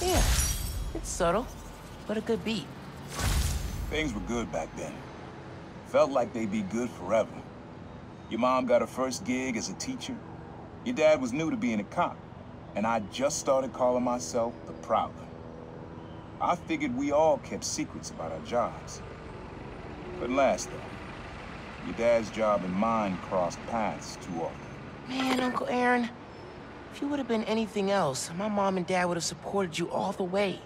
Yeah, it's subtle, but a good beat. Things were good back then. Felt like they'd be good forever. Your mom got her first gig as a teacher. Your dad was new to being a cop. And I just started calling myself the Prowler. I figured we all kept secrets about our jobs. Couldn't last, though. Your dad's job and mine crossed paths too often. Man, Uncle Aaron, if you would have been anything else, my mom and dad would have supported you all the way.